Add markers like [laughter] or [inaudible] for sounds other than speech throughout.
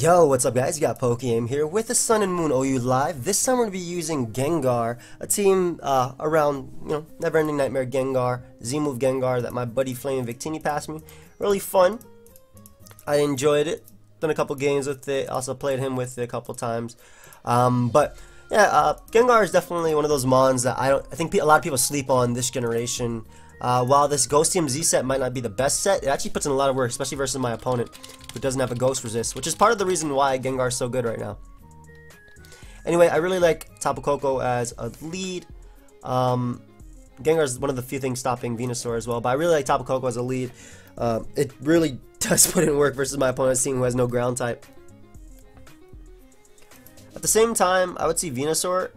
Yo, what's up guys? You got PokeAim here with the Sun and Moon OU Live. This time we're going to be using Gengar, a team uh, around, you know, Never Ending Nightmare Gengar, Z-Move Gengar that my buddy Flame Victini passed me. Really fun. I enjoyed it. Done a couple games with it. Also played him with it a couple times. Um, but yeah, uh, Gengar is definitely one of those mons that I don't. I think a lot of people sleep on this generation. Uh, while this Ghostium Z set might not be the best set, it actually puts in a lot of work, especially versus my opponent who doesn't have a Ghost Resist, which is part of the reason why Gengar is so good right now. Anyway, I really like Tapu Koko as a lead. Um, Gengar is one of the few things stopping Venusaur as well, but I really like Tapu Koko as a lead. Uh, it really [laughs] does put in work versus my opponent, seeing who has no ground type. At the same time, I would see Venusaur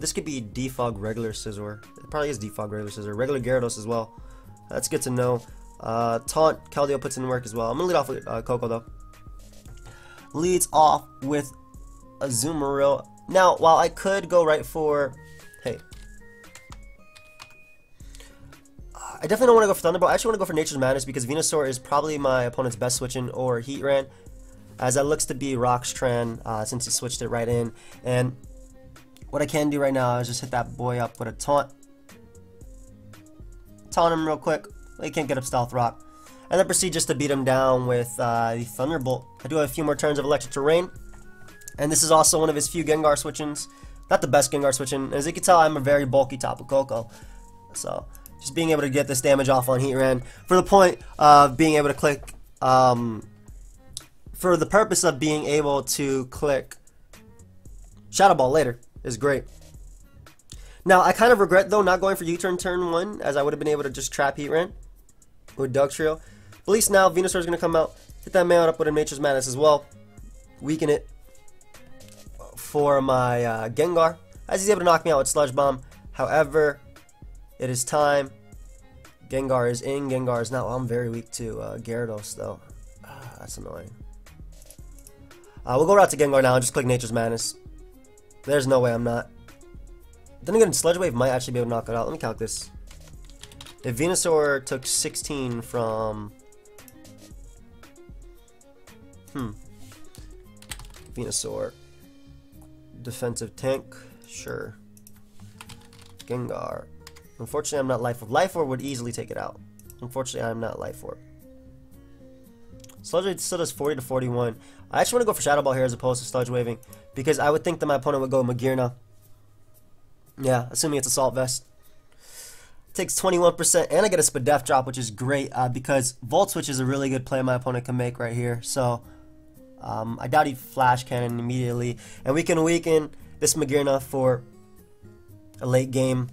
this could be Defog regular Scizor. Probably is Defog regular Scizor. Regular Gyarados as well. That's good to know. Uh, Taunt, Keldeo puts in work as well. I'm to lead off with uh, Koko though. Leads off with Azumarill. Now, while I could go right for... Hey. I definitely don't want to go for Thunderbolt. I actually want to go for Nature's Madness because Venusaur is probably my opponent's best switching or Heatran. As that looks to be Rockstran uh, since he switched it right in. And what I can do right now is just hit that boy up with a taunt. Taunt him real quick. He can't get up Stealth Rock. And then proceed just to beat him down with uh, the Thunderbolt. I do have a few more turns of Electric Terrain. And this is also one of his few Gengar switchings. Not the best Gengar switching. As you can tell, I'm a very bulky Tapu Koko. So, just being able to get this damage off on Heatran. For the point of being able to click... Um, for the purpose of being able to click Shadow Ball later is great. Now, I kind of regret, though, not going for U-turn turn 1, as I would have been able to just trap Heatran with Dugtrio. But at least now, Venusaur is going to come out, hit that man up with a Nature's Madness as well, weaken it for my uh, Gengar, as he's able to knock me out with Sludge Bomb. However, it is time. Gengar is in, Gengar is. Well, I'm very weak to uh, Gyarados, though. Ah, that's annoying. Uh, we'll go right to Gengar now and just click Nature's Madness. There's no way I'm not. Then again, Sludge Wave might actually be able to knock it out. Let me calc this. If Venusaur took 16 from... Hmm. Venusaur. Defensive tank. Sure. Gengar. Unfortunately, I'm not Life Orb. Life Orb would easily take it out. Unfortunately, I'm not Life Orb. Sludge Wave still does 40 to 41. I actually want to go for Shadow Ball here as opposed to Sludge Waving. Because I would think that my opponent would go Magearna. Yeah, assuming it's Assault Vest. Takes 21%, and I get a Spadef drop, which is great, uh, because Volt Switch is a really good play my opponent can make right here. So, um, I doubt he'd Flash Cannon immediately. And we can weaken this Magearna for a late game.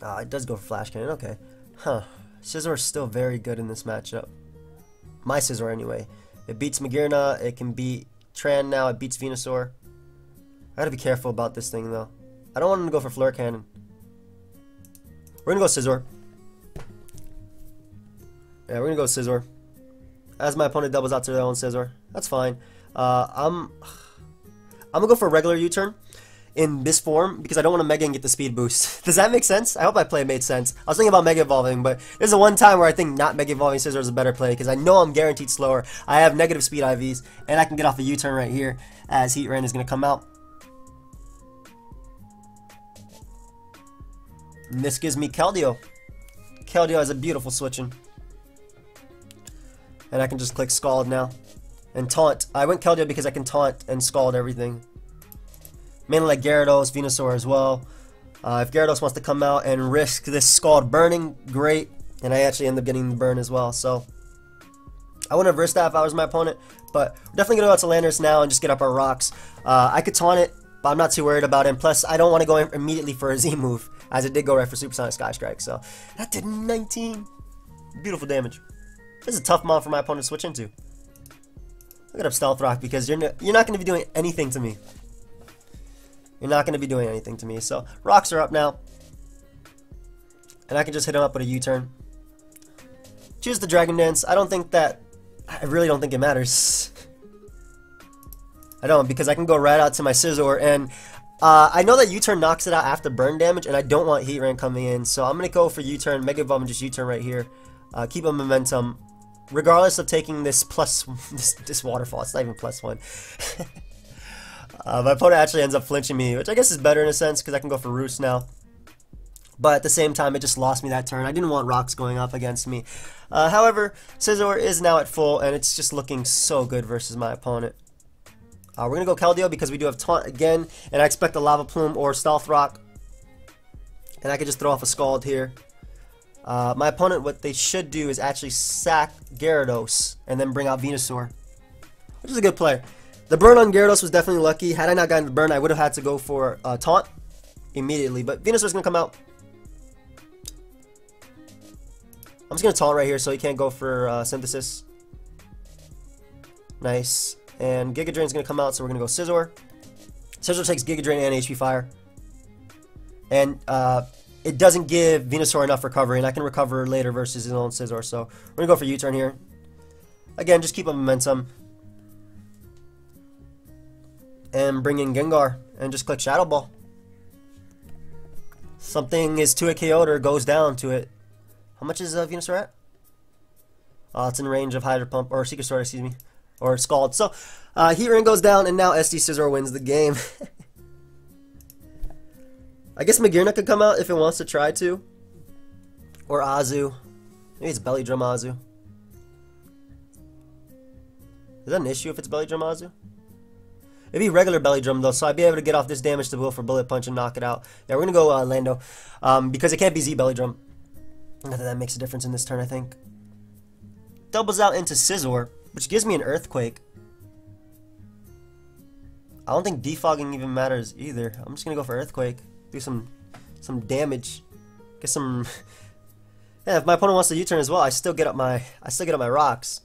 Uh, it does go for Flash Cannon, okay. Huh. Scizor is still very good in this matchup. My Scizor, anyway. It beats Magearna, it can beat Tran now, it beats Venusaur. I gotta be careful about this thing though. I don't want him to go for Flash Cannon. We're gonna go Scizor. Yeah, we're gonna go Scizor. As my opponent doubles out to their own Scizor. That's fine. Uh, I'm [sighs] I'm gonna go for a regular U-turn in this form because I don't want to Mega and get the speed boost. [laughs] Does that make sense? I hope I play made sense. I was thinking about Mega Evolving, but there's a one time where I think not Mega Evolving Scizor is a better play because I know I'm guaranteed slower. I have negative speed IVs, and I can get off a U-turn right here as Heatran is going to come out. And this gives me Keldeo. Keldeo has a beautiful switching. And I can just click Scald now. And Taunt. I went Keldeo because I can Taunt and Scald everything. Mainly like Gyarados, Venusaur as well. Uh, if Gyarados wants to come out and risk this Scald burning, great. And I actually end up getting the burn as well. So I wouldn't have risked that if I was my opponent. But we're definitely going to go out to Landorus now and just get up our rocks. Uh, I could taunt it, but I'm not too worried about it. And plus, I don't want to go immediately for a Z move, as it did go right for Supersonic Sky Strike. So that did 19. Beautiful damage. This is a tough mod for my opponent to switch into. Look at up Stealth Rock because you're, you're not going to be doing anything to me. You're not going to be doing anything to me. So, rocks are up now. And I can just hit him up with a U-turn. Choose the Dragon Dance. I don't think that... I really don't think it matters. [laughs] I don't, because I can go right out to my Scizor, and uh, I know that U-turn knocks it out after burn damage, and I don't want Heatran coming in, so I'm going to go for U-turn, Mega Evolve, and just U-turn right here. Uh, keep a momentum. regardless of taking this plus [laughs] this, this waterfall, it's not even plus one. [laughs] uh, my opponent actually ends up flinching me, which I guess is better in a sense because I can go for roost now. But at the same time, it just lost me that turn. I didn't want rocks going up against me. Uh, however, Scizor is now at full, and it's just looking so good versus my opponent. Uh, we're going to go Keldeo because we do have Taunt again, and I expect a Lava Plume or Stealth Rock. And I could just throw off a Scald here. Uh, my opponent, what they should do is actually sack Gyarados and then bring out Venusaur, which is a good play. The burn on Gyarados was definitely lucky. Had I not gotten the burn, I would have had to go for uh, Taunt immediately. But Venusaur's going to come out. I'm just going to Taunt right here so he can't go for uh, Synthesis. Nice. And Giga Drain's going to come out, so we're going to go Scizor. Scizor takes Giga Drain and HP Fire. And uh, it doesn't give Venusaur enough recovery, and I can recover later versus his own Scizor. So we're going to go for U-turn here. Again, just keep a momentum. And bring in Gengar, and just click Shadow Ball. Something is to a KO or goes down to it. How much is uh, Venusaur at? Uh, it's in range of Hydro Pump, or Secret Sword, excuse me. Or Scald. So, uh, Heatran goes down, and now SD Scizor wins the game. [laughs] I guess Magearna could come out if it wants to try to. Or Azu. Maybe it's Belly Drum Azu. Is that an issue if it's Belly Drum Azu? It'd be regular belly drum though, so I'd be able to get off this damage to Will for bullet punch and knock it out. Yeah, we're gonna go uh, Lando, um, because it can't be Z belly drum. Not that that makes a difference in this turn, I think. Doubles out into Scizor, which gives me an Earthquake. I don't think defogging even matters either. I'm just gonna go for Earthquake do some some damage. Get some. [laughs] yeah, if my opponent wants to U-turn as well, I still get up my I still get up my rocks.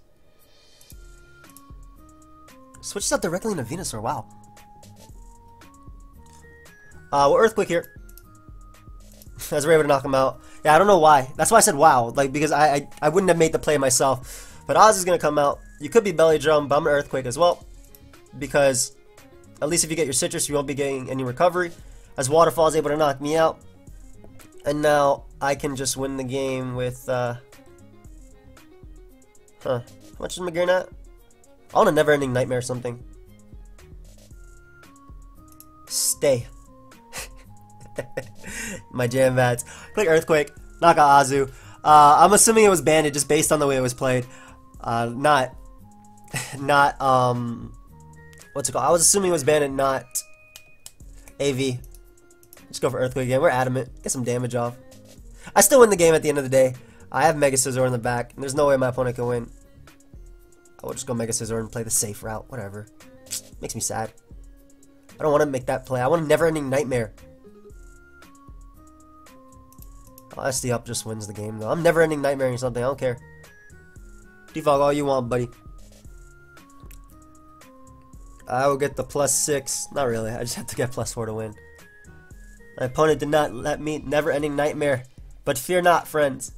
Switches out directly into Venusaur. Wow. Uh, well, Earthquake here. [laughs] As we're able to knock him out. Yeah, I don't know why. That's why I said wow. Like, because I, I, I wouldn't have made the play myself. But Oz is going to come out. You could be Belly Drum, but I'm Earthquake as well. Because at least if you get your Sitrus, you won't be getting any recovery as Waterfall is able to knock me out. And now I can just win the game with, uh... Huh. How much is Magearna at? I want a never-ending nightmare or something. Stay. [laughs] My jam bats. Click Earthquake. Knock out Azu. Uh, I'm assuming it was banded just based on the way it was played. Uh, not, [laughs] not, um, what's it called? I was assuming it was banded, not AV. Just go for Earthquake again. We're adamant. Get some damage off. I still win the game at the end of the day. I have Mega Scizor in the back, and there's no way my opponent can win. I will just go Mega Scizor and play the safe route. Whatever. Makes me sad. I don't want to make that play. I want a never-ending nightmare. Oh, SD up just wins the game, though. I'm never-ending nightmare or something. I don't care. Defog all you want, buddy. I will get the plus six. Not really. I just have to get plus four to win. My opponent did not let me never-ending nightmare. But fear not, friends.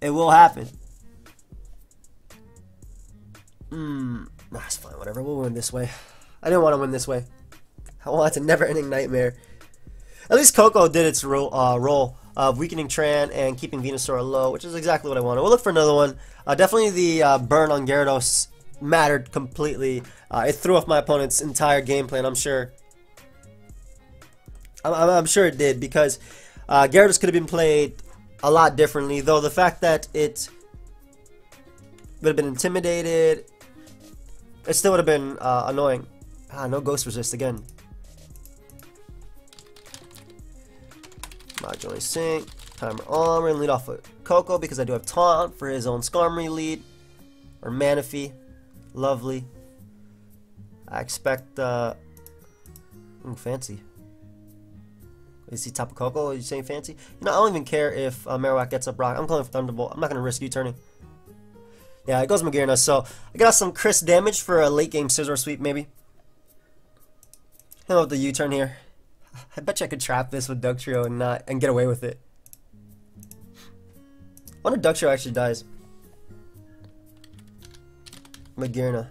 It will happen. Hmm. Nah, it's fine. Whatever. We'll win this way. I didn't want to win this way. I want a never-ending nightmare. At least Koko did its role, uh, role of weakening Tran and keeping Venusaur low, which is exactly what I wanted. We'll look for another one. Uh, definitely the uh, burn on Gyarados mattered completely. Uh, it threw off my opponent's entire game plan, I'm sure. I'm, I'm sure it did because uh, Gyarados could have been played a lot differently. Though the fact that it would have been intimidated, it still would have been uh, annoying. Ah, no Ghost Resist again. Modulate Sync. Timer going to lead off with Koko because I do have Taunt for his own Skarmory lead. Or Manaphy. Lovely. I expect, uh... Fancy. Is he Tapu Koko? Are you saying fancy? You know, I don't even care if uh, Marowak gets up rock. I'm calling for Thunderbolt. I'm not going to risk you turning. Yeah, it goes Magearna. So, I got some crisp damage for a late game Scizor sweep, maybe. Hit with the U-turn here. [laughs] I bet you I could trap this with Dugtrio and not and get away with it. I wonder if Dugtrio actually dies. Magearna.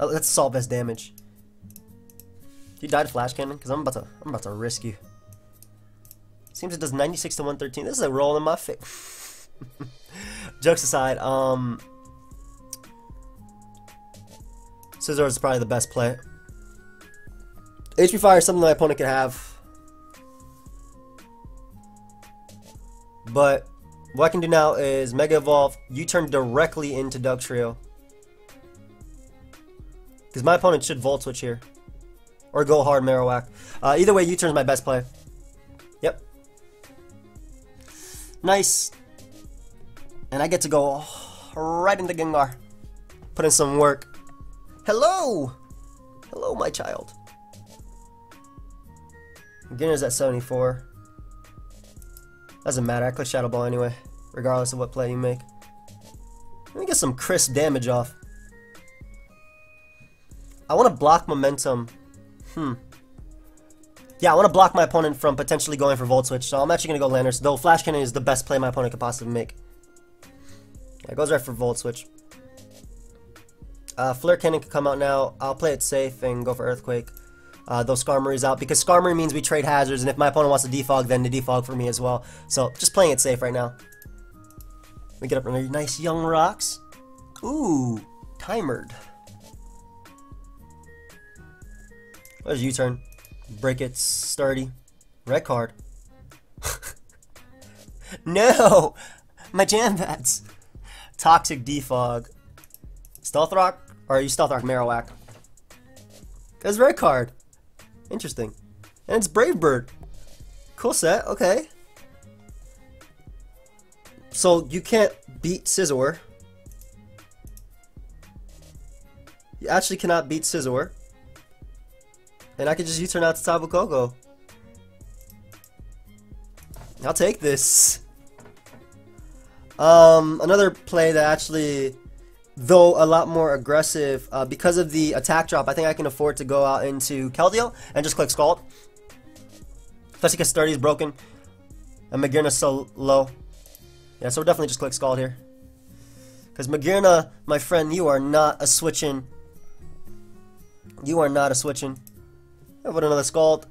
Oh, let's solve this damage. You died Flash Cannon? Because I'm about to I'm about to risk you. Seems it does 96 to 113. This is a roll in my face. [laughs] jokes aside, um, Scizor is probably the best play. HP Fire is something my opponent could have. But what I can do now is Mega Evolve, U-turn directly into Dugtrio. Because my opponent should Volt Switch here. Or go hard Marowak. Uh, either way, U-turn is my best play. Yep. Nice. And I get to go right into Gengar. Put in some work. Hello! Hello, my child. Gengar's at 74. Doesn't matter, I click Shadow Ball anyway, regardless of what play you make. Let me get some crisp damage off. I want to block momentum. Hmm. Yeah, I want to block my opponent from potentially going for Volt Switch, so I'm actually going to go Landorus, though Flash Cannon is the best play my opponent could possibly make. Yeah, it goes right for Volt Switch. Uh, Flare Cannon can come out now. I'll play it safe and go for Earthquake. Uh, though Skarmory's out because Skarmory means we trade hazards, and if my opponent wants to defog, then the defog for me as well. So just playing it safe right now. We get up nice young rocks. Ooh, timered. There's U-turn. Break it sturdy. Red card. [laughs] no! My jam pads. Toxic defog. Stealth Rock? Or are you Stealth Rock Marowak? That's red card. Interesting. And it's Brave Bird. Cool set, okay. So you can't beat Scizor. You actually cannot beat Scizor. And I can just U-turn out to Tapu Koko. I'll take this. Um, another play that actually though a lot more aggressive uh, because of the attack drop. I think I can afford to go out into Keldeo and just click Scald. Especially because 30 is broken and Magearna's so low. Yeah, so we're definitely just click Scald here. Because Magearna, my friend, you are not a switching. You are not a switching. About another Scald?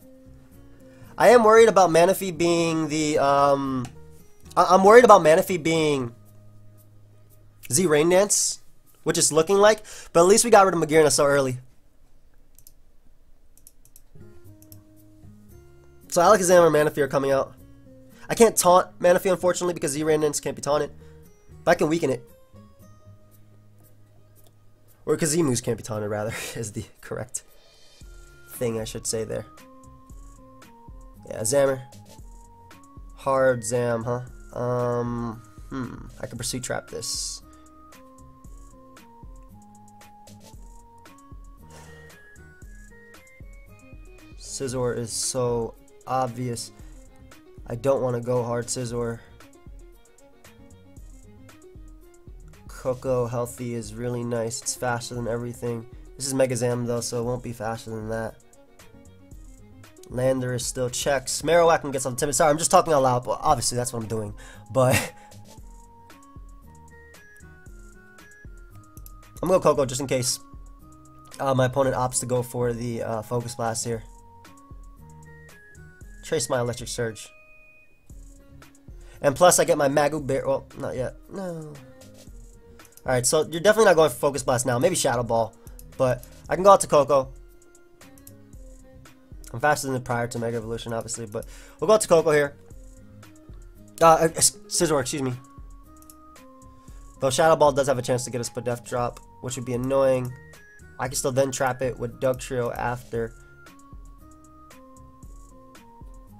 I am worried about Manaphy being the, um... I I'm worried about Manaphy being Z Rain Dance which it's looking like. But at least we got rid of Magearna so early. So Alakazam or Manaphy are coming out. I can't taunt Manaphy, unfortunately, because Z Rain Dance can't be taunted. But I can weaken it. Or Kazimus can't be taunted, rather, [laughs] is the correct thing I should say there. Yeah, Zammer. Hard Zam, huh? Um, hmm. I can pursue trap this. Scizor is so obvious. I don't want to go hard Scizor. Koko healthy is really nice. It's faster than everything. This is Mega Zam though, so it won't be faster than that. Lander is still checks. Marowak can get some timid. Sorry, I'm just talking out loud. Well, obviously, that's what I'm doing. But [laughs] I'm gonna go Koko just in case uh, my opponent opts to go for the uh, Focus Blast here. Trace my Electric Surge. And plus I get my Magu Bear. Well, not yet. No. Alright, so you're definitely not going for Focus Blast now. Maybe Shadow Ball. But I can go out to Koko. I'm faster than prior to Mega Evolution, obviously. But we'll go out to Koko here. Uh, uh Scizor, excuse me. Though Shadow Ball does have a chance to get a Spadef drop, which would be annoying. I can still then trap it with Dugtrio after.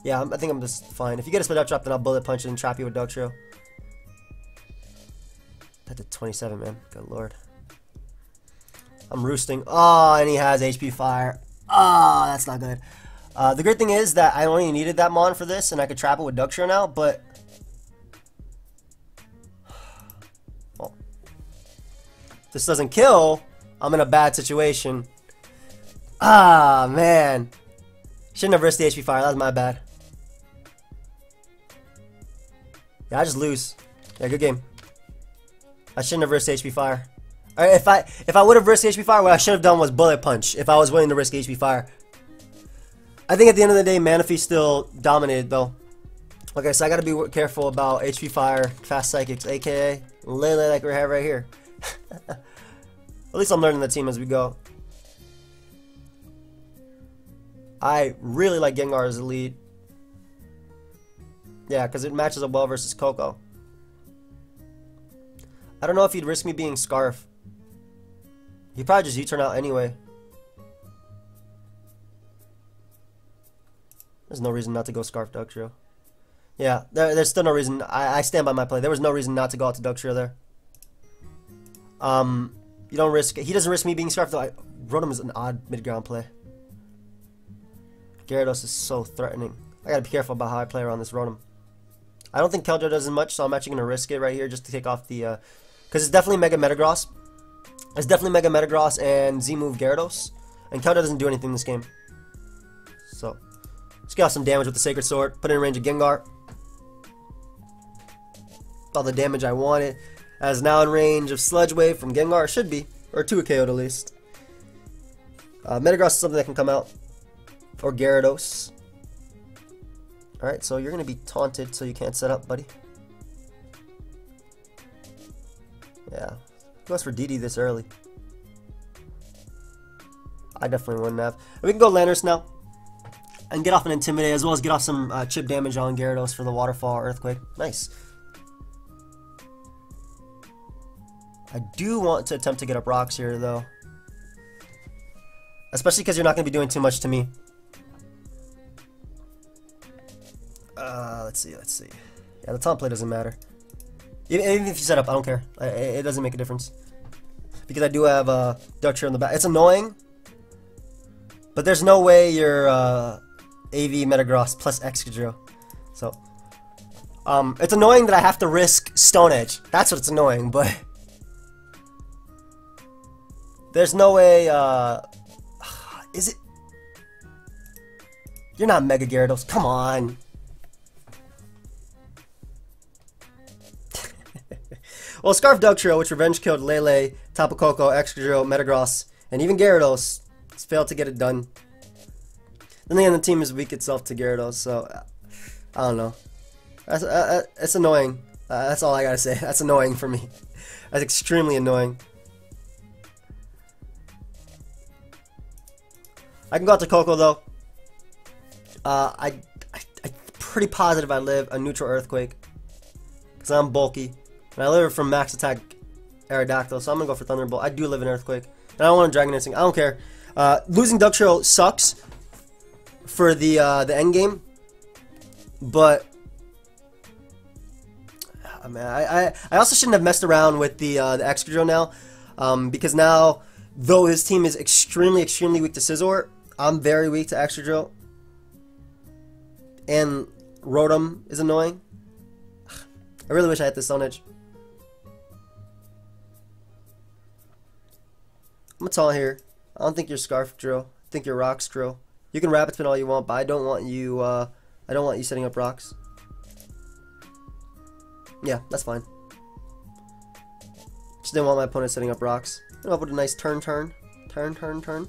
Yeah, I think I'm just fine. If you get a split drop, then I'll bullet punch it and trap you with Dugtrio. That did 27, man. Good lord. I'm roosting. Oh, and he has HP fire. Oh, that's not good. Uh, the great thing is that I only needed that Mon for this, and I could trap it with Dugtrio now, but... [sighs] Well, this doesn't kill, I'm in a bad situation. Ah, man. Shouldn't have risked the HP fire. That was my bad. Yeah, I just lose. Yeah, good game. I shouldn't have risked HP fire. Right, if I if I would have risked HP fire, what I should have done was bullet punch. If I was willing to risk HP fire. I think at the end of the day, Manaphy still dominated though. Okay, so I gotta be careful about HP fire, fast psychics, aka Lele like we have right here. [laughs] At least I'm learning the team as we go. I really like Gengar as a lead. Yeah, because it matches up well versus Koko. I don't know if he'd risk me being Scarf. He'd probably just U-turn out anyway. There's no reason not to go Scarf Dugtrio. Yeah, there, there's still no reason. I, I stand by my play. There was no reason not to go out to Dugtrio there. Um, you don't risk. He doesn't risk me being Scarf though. I, Rotom is an odd mid-ground play. Gyarados is so threatening. I gotta be careful about how I play around this Rotom. I don't think Keldeo does as much, so I'm actually gonna risk it right here just to take off the, because uh, it's definitely Mega Metagross. It's definitely Mega Metagross and Z-move Gyarados, and Keldeo doesn't do anything in this game. Let's get some damage with the Sacred Sword. Put in range of Gengar. All the damage I wanted. As now in range of Sludge Wave from Gengar, should be, or to a KO at least. Uh, Metagross is something that can come out or Gyarados. Alright, so you're going to be taunted so you can't set up, buddy. Yeah. Who Goes for DD this early. I definitely wouldn't have. We can go Landorus now. And get off an Intimidate as well as get off some uh, chip damage on Gyarados for the Waterfall Earthquake. Nice. I do want to attempt to get up rocks here though. Especially because you're not going to be doing too much to me. Uh, let's see, let's see. Yeah, the top play doesn't matter. Even, even if you set up, I don't care. I, it doesn't make a difference. Because I do have a uh, Dutcher in the back. It's annoying. But there's no way you're uh, AV Metagross plus Excadrill. So, um, it's annoying that I have to risk Stone Edge. That's what's annoying, but... There's no way, uh... Is it... You're not Mega Gyarados. Come on. [laughs] Well, Scarf Dugtrio, which revenge killed Lele, Tapu Koko, Excadrill, Metagross, and even Gyarados, failed to get it done. Then again, the team is weak itself to Gyarados, so I don't know. That's, uh, that's annoying. Uh, that's all I gotta say. [laughs] That's annoying for me. That's extremely annoying. I can go out to Koko though. Uh, I, I, I'm pretty positive I live a neutral earthquake. Because I'm bulky. And I live from max attack Aerodactyl, so I'm gonna go for Thunderbolt. I do live in Earthquake. And I don't want Dragon Instinct. I don't care. Uh, losing Dugtrio sucks for the uh, the end game, but oh, man, I, I, I also shouldn't have messed around with the uh, the Excadrill now, um, because now though his team is extremely extremely weak to Scizor, I'm very weak to Excadrill, and Rotom is annoying. [sighs] I really wish I had the Stone Edge. I'm a tall here. I don't think you're Scarf Drill. I think you're Rocks Drill. You can Rapid Spin all you want, but I don't want you, uh, I don't want you setting up rocks. Yeah, that's fine. Just didn't want my opponent setting up rocks. And I'll put a nice turn, turn. Turn, turn, turn.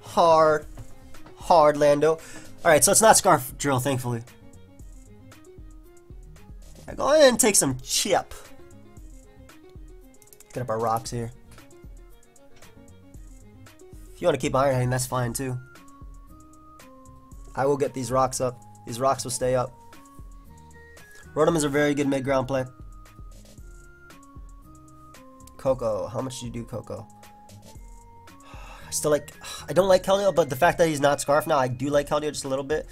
Hard. Hard, Lando. Alright, so it's not Scarf Drill, thankfully. Yeah, go ahead and take some chip. Get up our rocks here If you want to keep Iron Heading, that's fine too. I will get these rocks up. These rocks will stay up. Rotom is a very good mid-ground play. Koko, How much do you do, Koko? I still like... I don't like Keldeo, but the fact that he's not Scarf now, I do like Keldeo just a little bit.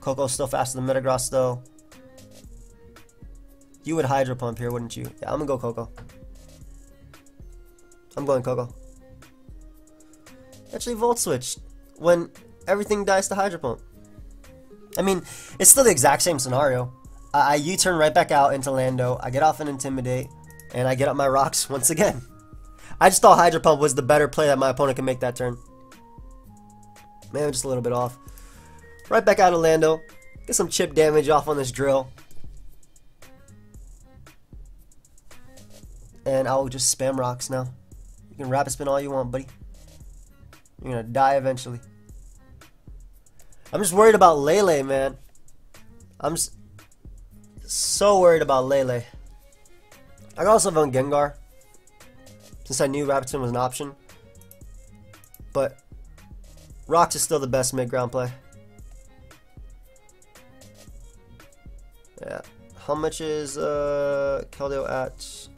Koko's still faster than Metagross, though. You would Hydro Pump here, wouldn't you? Yeah, I'm gonna go Koko. I'm going Koko. Actually, Volt Switch when everything dies to Hydro Pump. I mean, it's still the exact same scenario. I, U-turn right back out into Lando, I get off an Intimidate, and I get up my rocks [laughs] once again. I just thought Hydro Pump was the better play that my opponent can make that turn. Maybe just a little bit off. Right back out of Lando. Get some chip damage off on this drill. And I'll just spam rocks now. You can rapid spin all you want, buddy. You're gonna die eventually. I'm just worried about Lele, man. I'm so worried about Lele. I also have Gengar. Since I knew Rapids was an option. But Rocks is still the best mid-ground play. Yeah. How much is uh, Keldeo at?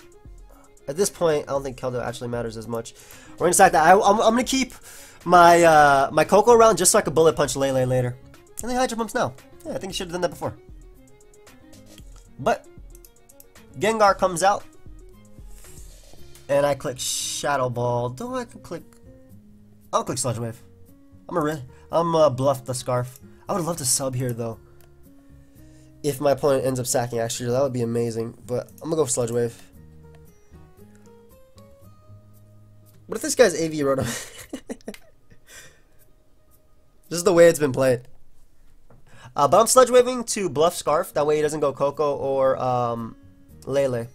At this point, I don't think Keldeo actually matters as much. We're gonna stack that. I, am I'm gonna keep my uh, my Koko around just so I can bullet punch Lele later. And the Hydro Pumps now. Yeah, I think you should have done that before. But Gengar comes out, and I click Shadow Ball. Don't I can click? I'll click Sludge Wave. I'm a I'm a bluff the Scarf. I would love to sub here though. If my opponent ends up sacking actually, that would be amazing. But I'm gonna go Sludge Wave. What if this guy's AV Rotom? [laughs] this is the way it's been played. Uh, but I'm Sludge Waving to Bluff Scarf. That way he doesn't go Koko or um, Lele.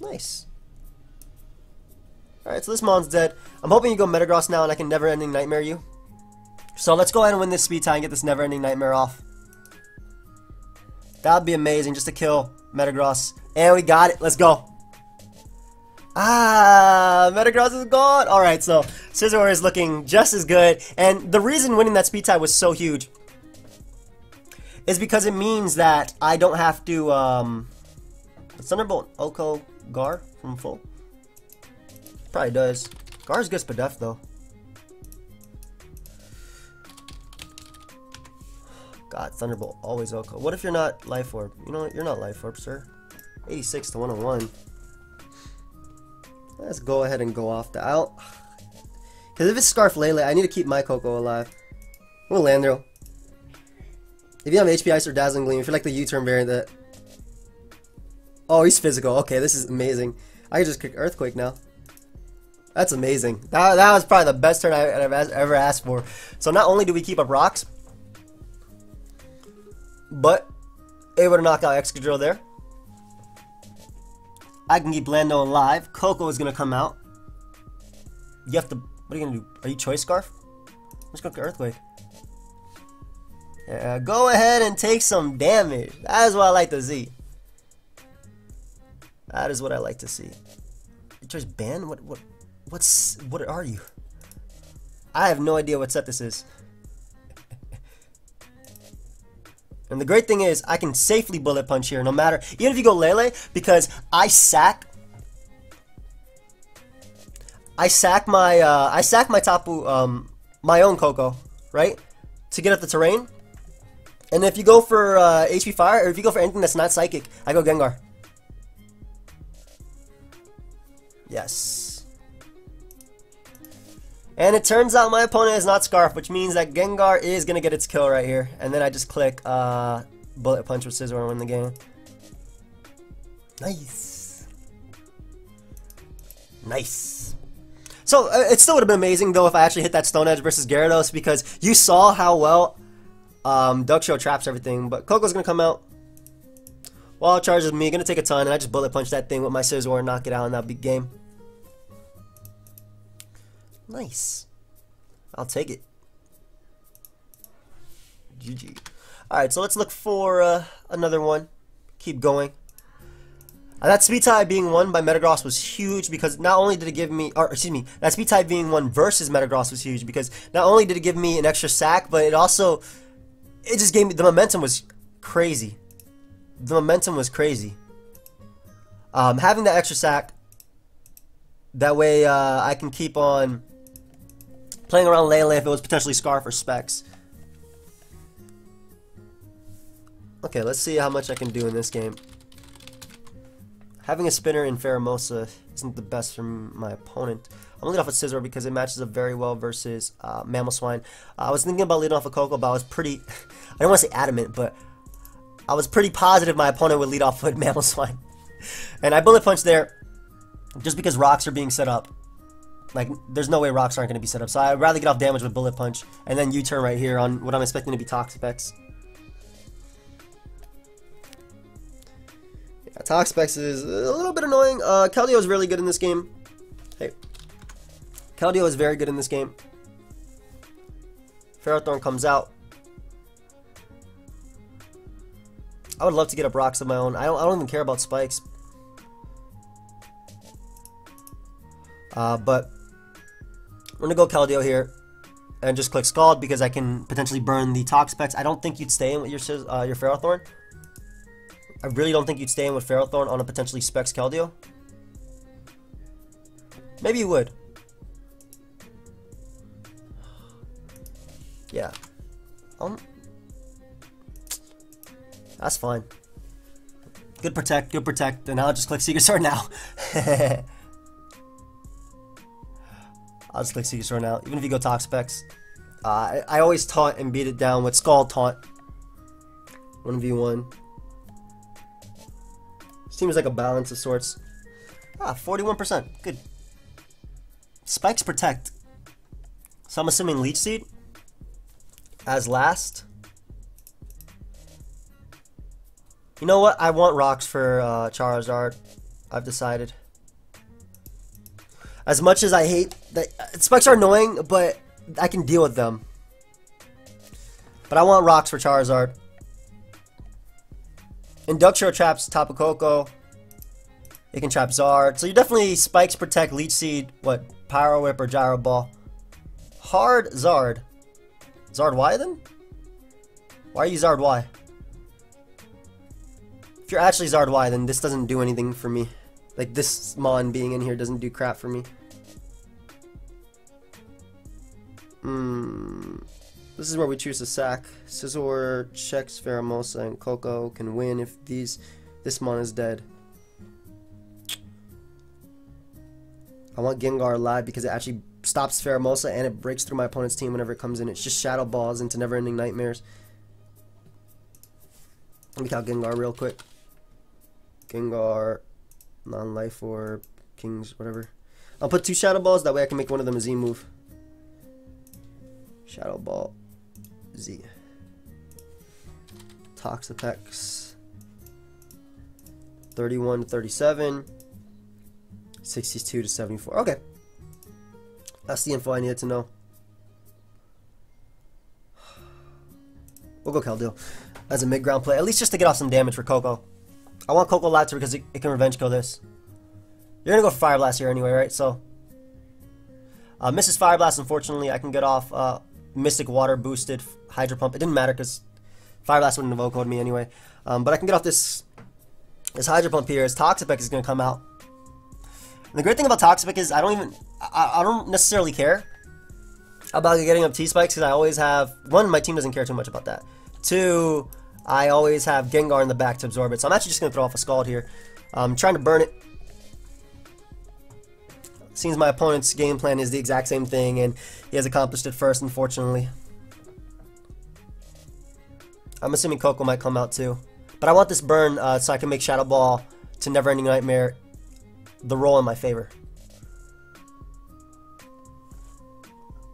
Nice. Alright, so this Mon's dead. I'm hoping you go Metagross now and I can Never Ending Nightmare you. So let's go ahead and win this speed tie and get this Never Ending Nightmare off. That would be amazing just to kill Metagross. And we got it. Let's go. Ah, Metagross is gone. All right, so Scizor is looking just as good. And the reason winning that speed tie was so huge is because it means that I don't have to, um, Thunderbolt Oko Gar from full? Probably does. Gar's good Spadef though. God, Thunderbolt, always Oko. What if you're not Life Orb? You know, you're not Life Orb, sir. 86 to 101. Let's go ahead and go off the out. Because if it's Scarf Lele, I need to keep my Koko alive. Oh, Landro. If you have HP Ice or Dazzling Gleam, if you're like the U-turn variant that... Oh, he's physical. Okay, this is amazing. I can just kick Earthquake now. That's amazing. That, that was probably the best turn I've ever asked for. So not only do we keep up rocks, but able to knock out Excadrill there. I can keep Lando alive. Koko is gonna come out. You have to. What are you gonna do? Are you Choice Scarf? Let's go to Earthquake. Yeah, go ahead and take some damage. That is what I like to see. That is what I like to see. Choice ban? What? What? What's? What are you? I have no idea what set this is. And the great thing is, I can safely bullet punch here, no matter, even if you go Lele, because I sack, I sack my, uh, I sack my Tapu, um, my own Koko, right, to get at the terrain. And if you go for uh, HP Fire, or if you go for anything that's not Psychic, I go Gengar. Yes. And it turns out my opponent is not Scarf, which means that Gengar is going to get its kill right here. And then I just click uh, Bullet Punch with Scizor and win the game. Nice. Nice. So, uh, it still would have been amazing, though, if I actually hit that Stone Edge versus Gyarados, because you saw how well um, Show traps everything. But Koko's going to come out. Wall charges me, going to take a ton, and I just Bullet Punch that thing with my Scizor and knock it out, and that'll be game. Nice. I'll take it. GG. Alright, so let's look for uh, another one. Keep going. Uh, that speed tie being won by Metagross was huge because not only did it give me, or excuse me, that speed tie being won versus Metagross was huge because not only did it give me an extra sack, but it also, it just gave me, the momentum was crazy. The momentum was crazy. Um, having that extra sack, that way uh, I can keep on Playing around Lele if it was potentially Scarf or Specs. Okay, let's see how much I can do in this game. Having a spinner in Pheromosa isn't the best for my opponent. I'm gonna lead off with Scizor because it matches up very well versus uh, Swine. Uh, I was thinking about leading off with Koko, but I was pretty, [laughs] I don't want to say adamant, but I was pretty positive my opponent would lead off with [laughs] Mamoswine. and I bullet punched there just because rocks are being set up. Like, there's no way rocks aren't going to be set up. So I'd rather get off damage with Bullet Punch, and then U-turn right here on what I'm expecting to be Toxapex. Yeah, Toxapex is a little bit annoying. Uh, Keldeo is really good in this game. Hey. Keldeo is very good in this game. Ferrothorn comes out. I would love to get up rocks of my own. I don't, I don't even care about spikes. Uh, but we're gonna go Keldeo here and just click Scald because I can potentially burn the Toxapex. I don't think you'd stay in with your uh, your Ferrothorn. I really don't think you'd stay in with Ferrothorn on a potentially Specs Keldeo. Maybe you would. Yeah. Um. That's fine. Good protect, good protect, and I'll just click Secret Sword now. [laughs] I'll just click Secret Sword now. Even if you go Toxapex. Uh, I, I always taunt and beat it down with Skull Taunt. 1v1. Seems like a balance of sorts. Ah, 41%. Good. Spikes Protect. So I'm assuming Leech Seed as last. You know what? I want rocks for uh, Charizard. I've decided. As much as I hate that, uh, spikes are annoying, but I can deal with them. But I want rocks for Charizard. Inductio traps Tapu Koko. It can trap Zard. So you definitely spikes protect Leech Seed, what, Power Whip or Gyro Ball. Hard Zard. Zard Y then? Why are you Zard Y? If you're actually Zard Y, then this doesn't do anything for me. Like, this Mon being in here doesn't do crap for me. Hmm. This is where we choose to sack. Scizor checks Pheromosa and Koko can win if these this Mon is dead. I want Gengar alive because it actually stops Pheromosa and it breaks through my opponent's team whenever it comes in. It's just Shadow Balls into Never Ending Nightmares. Let me count Gengar real quick. Gengar, non-life or Kings, whatever. I'll put two Shadow Balls, that way I can make one of them a Z move. Shadow Ball, Z. Toxapex. 31 to 37. 62 to 74. Okay. That's the info I needed to know. [sighs] We'll go Keldeo as a mid-ground play, at least just to get off some damage for Koko. I want Koko Latter because it, it, can revenge kill this. You're to go Fire Blast here anyway, right? So, uh, misses Fire Blast, unfortunately. I can get off uh, Mystic Water boosted Hydro Pump. It didn't matter because Fire Blast wouldn't have code me anyway. Um, but I can get off this this Hydro Pump here as Toxapex is to come out. And the great thing about Toxapex is I don't even, I, I don't necessarily care about getting up T-Spikes because I always have, one, my team doesn't care too much about that. Two, I always have Gengar in the back to absorb it. So I'm actually just going to throw off a Scald here. I'm trying to burn it. Seems my opponent's game plan is the exact same thing and he has accomplished it first, unfortunately. I'm assuming Koko might come out too. But I want this burn uh, so I can make Shadow Ball to Never Ending Nightmare the roll in my favor.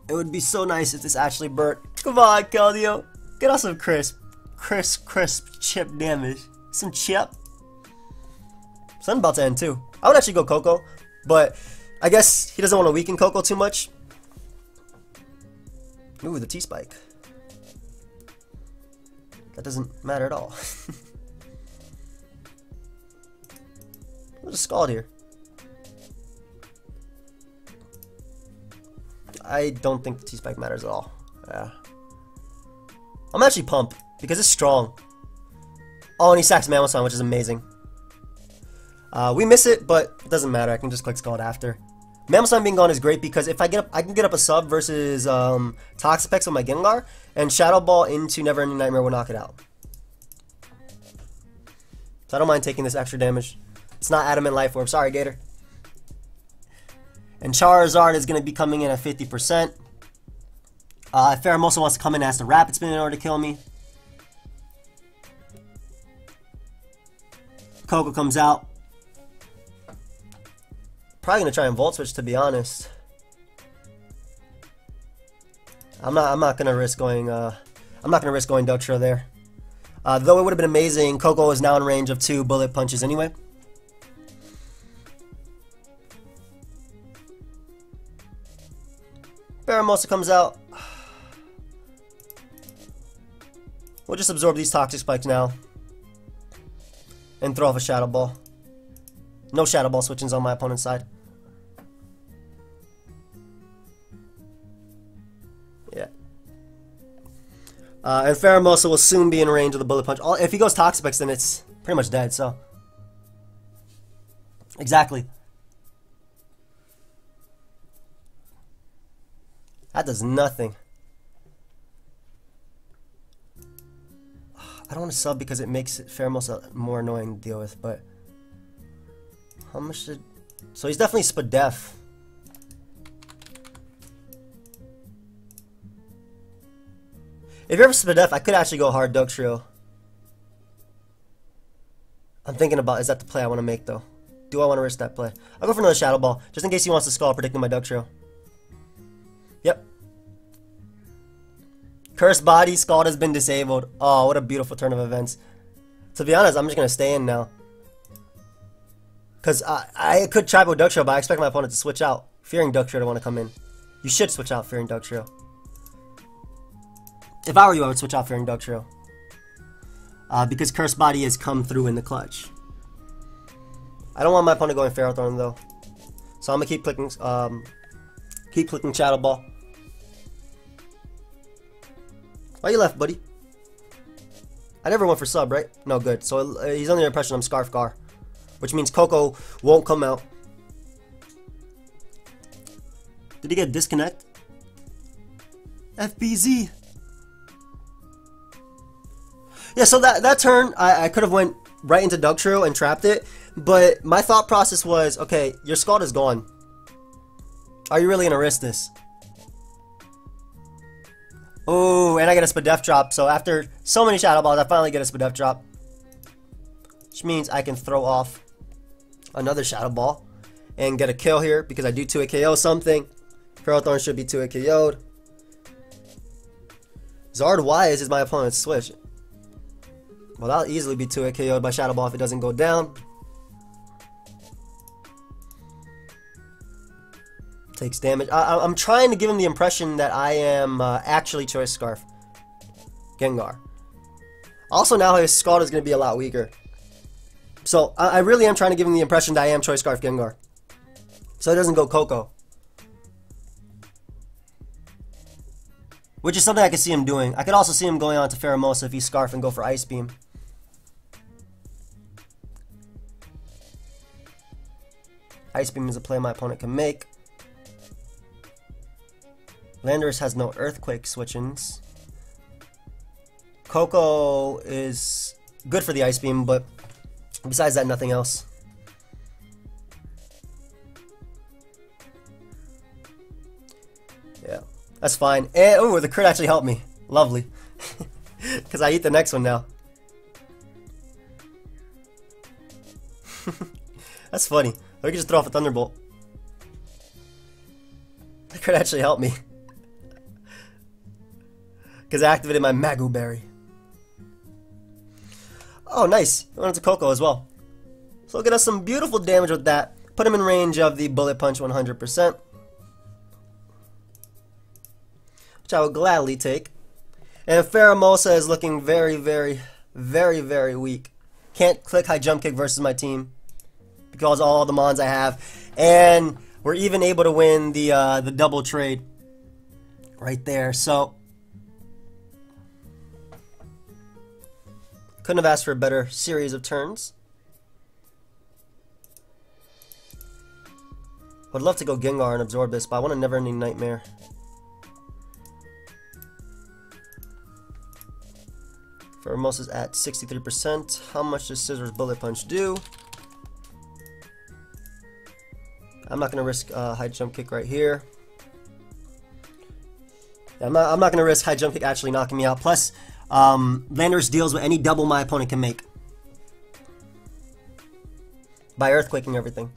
It would be so nice if this actually burnt. Come on, Keldeo. Get us some crisp, crisp, crisp chip damage. Some chip. Sun about to end too. I would actually go Koko, but I guess he doesn't want to weaken Koko too much. Ooh, the T-Spike. That doesn't matter at all. [laughs] There's a Scald here. I don't think the T-Spike matters at all. Yeah. I'm actually pumped because it's strong. Oh, and he sacks Mamoswine, which is amazing. Uh, we miss it, but it doesn't matter. I can just click Scald after. Mamoswine being gone is great because if I get up, I can get up a sub versus um, Toxapex with my Gengar, and Shadow Ball into Never Ending Nightmare will knock it out. So I don't mind taking this extra damage. It's not Adamant Life Orb. Sorry, Gator. And Charizard is going to be coming in at 50%. Uh, if Pheromosa wants to come in as the Rapid Spin in order to kill me. Koko comes out. Probably to try and Volt Switch, to be honest. I'm not. I'm not gonna risk going. Uh, I'm not gonna risk going Dugtrio there. Uh, though it would have been amazing. Koko is now in range of two bullet punches anyway. Pheromosa comes out. We'll just absorb these toxic spikes now. And throw off a Shadow Ball. No Shadow Ball switchings on my opponent's side. Yeah. Uh, and Pheromosa will soon be in range of the Bullet Punch. All, if he goes Toxapex, then it's pretty much dead, so... Exactly. That does nothing. I don't want to sub because it makes Pheromosa more annoying to deal with, but... How much did... So he's definitely Spadef. If you're ever Spadef, I could actually go hard Dugtrio. I'm thinking about, is that the play I want to make, though? Do I want to risk that play? I'll go for another Shadow Ball, just in case he wants to skull predicting my Dugtrio. Yep. Cursed Body, Scald has been disabled. Oh, what a beautiful turn of events. To be honest, I'm just to stay in now. Because I, I could try with Dugtrio, but I expect my opponent to switch out, fearing Dugtrio to want to come in. You should switch out, fearing Dugtrio. If I were you, I would switch out fearing Dugtrio. Uh, because Cursed Body has come through in the clutch. I don't want my opponent going Ferrothorn though. So I'm gonna keep clicking um, keep clicking Shadow Ball. Why you left, buddy? I never went for sub, right? No, good. So uh, he's under the impression I'm Scarf Gar. Which means Koko won't come out. Did he get disconnect? FBZ. Yeah, so that, that turn, I, I could have went right into Dugtrio and trapped it. But my thought process was, okay, your Scald is gone. Are you really going to risk this? Oh, and I get a Spadef drop. So after so many Shadow Balls, I finally get a Spadef drop. Which means I can throw off another Shadow Ball and get a kill here because I do 2 KO something. Ferrothorn should be 2 KO'd. Zard Wise is my opponent's switch. Well, that'll easily be 2 KO'd by Shadow Ball if it doesn't go down. Takes damage. I, am trying to give him the impression that I am uh, actually Choice Scarf. Gengar. Also, now his Scald is going to be a lot weaker. So, I, I, really am trying to give him the impression that I am Choice Scarf Gengar. So it doesn't go Koko. Which is something I could see him doing. I could also see him going on to Pheromosa if he Scarf and go for Ice Beam. Ice Beam is a play my opponent can make. Landorus has no Earthquake switch-ins. Koko is good for the Ice Beam, but besides that, nothing else. Yeah, that's fine. And, oh, the crit actually helped me. Lovely. [laughs] Because I eat the next one now. [laughs] that's funny. I could just throw off a Thunderbolt. That could actually help me. Because I activated my Mago Berry. Oh, nice. He went into Koko as well. So get us some beautiful damage with that. Put him in range of the Bullet Punch 100%. Which I will gladly take. And Pheromosa is looking very, very, very, very weak. Can't click high jump kick versus my team. Because all the mons I have. And we're even able to win the uh, the double trade. Right there. So Couldn't have asked for a better series of turns. Would love to go Gengar and absorb this, but I want a never-ending nightmare. Pheromosa's at 63%. How much does Scizor's Bullet Punch do? I'm not going to risk uh, high jump kick right here. I'm not, I'm not going to risk high jump kick actually knocking me out. Plus, um, Landorus deals with any double my opponent can make. By earthquaking everything.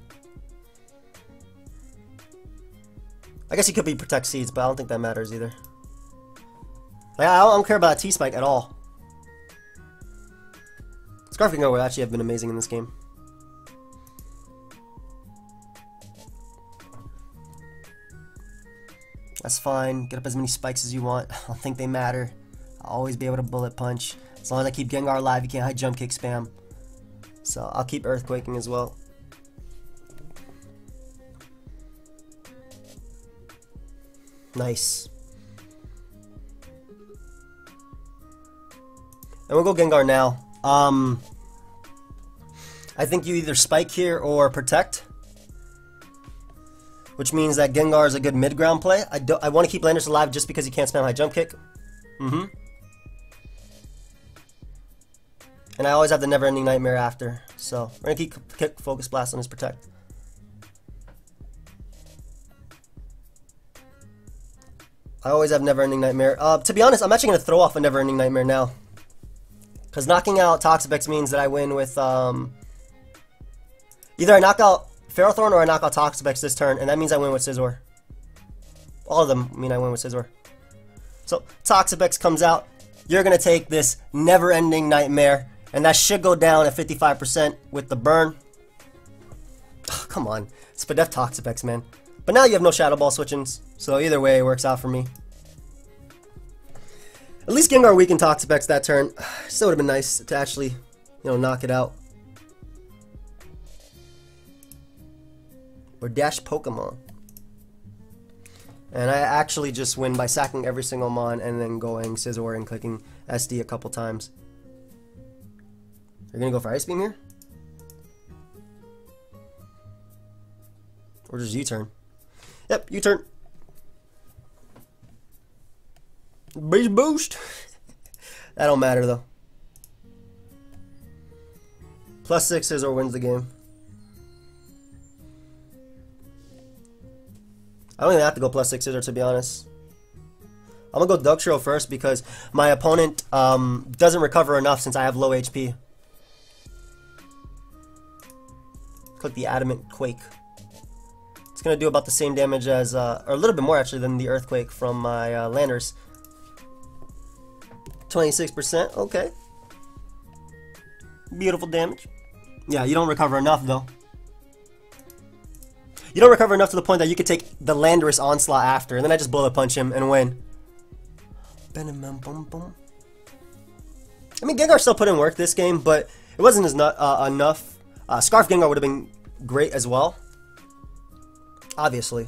I guess he could be protect seeds, but I don't think that matters either. Like, I don't care about T-Spike at all. Scarfing would actually have been amazing in this game. That's fine. Get up as many spikes as you want. [laughs] I don't think they matter. Always be able to bullet punch. As long as I keep Gengar alive, you can't high jump kick spam. So I'll keep Earthquaking as well. Nice. And we'll go Gengar now. Um, I think you either Spike here or Protect. Which means that Gengar is a good mid-ground play. I, do, I want to keep Landorus alive just because he can't spam high jump kick. Mm-hmm. And I always have the never-ending nightmare after. So we're to keep kick Focus Blast on his Protect. I always have Never Ending Nightmare. Uh, to be honest, I'm actually to throw off a Never Ending Nightmare now. Because knocking out Toxapex means that I win with... Um, either I knock out Ferrothorn or I knock out Toxapex this turn, and that means I win with Scizor. All of them mean I win with Scizor. So, Toxapex comes out. You're to take this Never Ending Nightmare, and that should go down at 55% with the burn. Oh, [sighs] come on. Spadef Toxapex, man. But now you have no Shadow Ball switchings, so either way it works out for me. At least Gengar weakened Toxapex that turn. [sighs] Still would have been nice to actually, you know, knock it out. Or dash Pokemon. And I actually just win by sacking every single Mon and then going Scizor and clicking SD a couple times. You're gonna go for Ice Beam here? Or just U-turn? Yep, U-turn. Beast Boost. [laughs] that don't matter though. Plus six is or wins the game. I don't even have to go plus six Scizor to be honest. I'm gonna go Dugtrio first because my opponent um, doesn't recover enough since I have low HP. Click the Adamant Quake. It's going to do about the same damage as, uh, or a little bit more actually than the Earthquake from my uh, Landorus. 26%, okay. Beautiful damage. Yeah, you don't recover enough though. You don't recover enough to the point that you could take the Landorus Onslaught after, and then I just bullet punch him and win. I mean, Gengar still put in work this game, but it wasn't as not, uh, enough. Uh, Scarf Gengar would have been great as well. Obviously.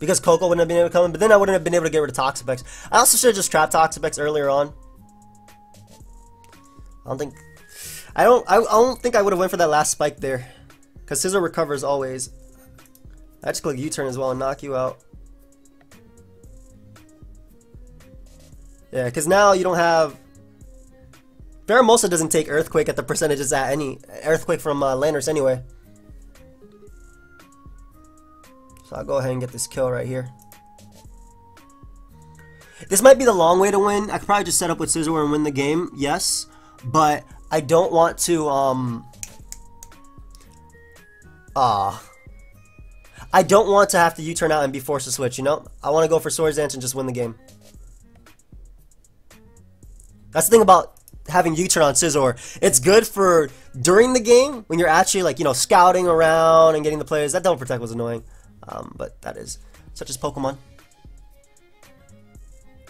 Because Koko wouldn't have been able to come in, but then I wouldn't have been able to get rid of Toxapex. I also should have just trapped Toxapex earlier on. I don't think... I don't I, I don't think I would have went for that last spike there. Because Scizor recovers always. I just click U-turn as well and knock you out. Yeah, because now you don't have Pheromosa doesn't take Earthquake at the percentages at any Earthquake from uh, Landorus anyway. So I'll go ahead and get this kill right here. This might be the long way to win. I could probably just set up with Scizor and win the game, yes. But I don't want to, um... Ah... Uh, I don't want to have to U-turn out and be forced to switch, you know? I want to go for Swords Dance and just win the game. That's the thing about having U-turn on Scizor. It's good for during the game when you're actually like you know scouting around and getting the players. That double protect was annoying, um, but that is such as Pokemon.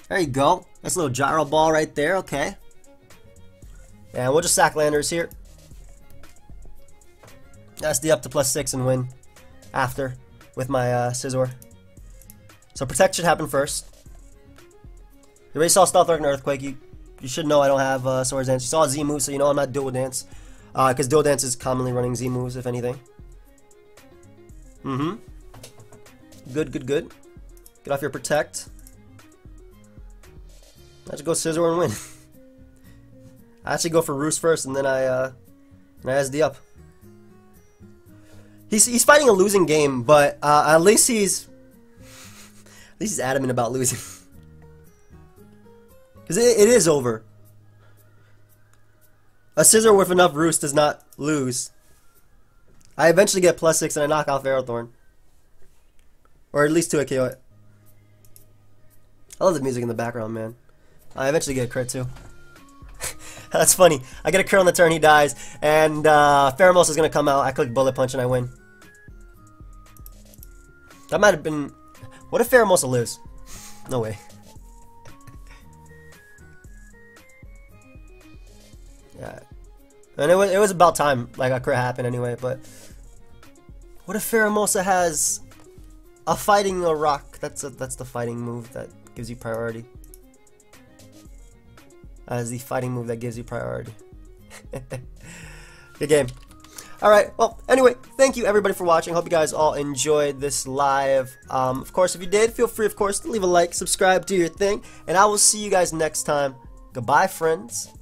There you go. Nice little gyro ball right there. Okay. And we'll just sack Landorus here. That's the up to plus six and win after with my uh, Scizor. So protect should happen first. You already saw Stealth Rock and Earthquake. You you should know I don't have uh, Swords Dance. You saw Z moves, so you know I'm not Dual Dance. Because uh, Dual Dance is commonly running Z moves, if anything. Mm-hmm. Good, good, good. Get off your Protect. I just go Scizor and win. [laughs] I actually go for Roost first, and then I, uh, and I SD up. He's, he's fighting a losing game, but uh, at least he's at least he's adamant about losing. [laughs] Because it, it is over. A Scizor with enough roost does not lose. I eventually get plus 6 and I knock out Ferrothorn. Or at least to a KO it. I love the music in the background, man. I eventually get a crit too. [laughs] That's funny. I get a crit on the turn, he dies, and uh, Pheromos is going to come out. I click Bullet Punch and I win. That might have been... What if Pheromosa lives? No way. And it was, it was about time, like, a crit happened anyway, but... What if Pheromosa has a fighting a rock? That's a, that's the fighting move that gives you priority. As the fighting move that gives you priority. [laughs] Good game. Alright, well, anyway, thank you everybody for watching. Hope you guys all enjoyed this live. Um, of course, if you did, feel free, of course, to leave a like, subscribe, do your thing, and I will see you guys next time. Goodbye, friends.